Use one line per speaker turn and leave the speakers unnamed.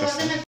Assistant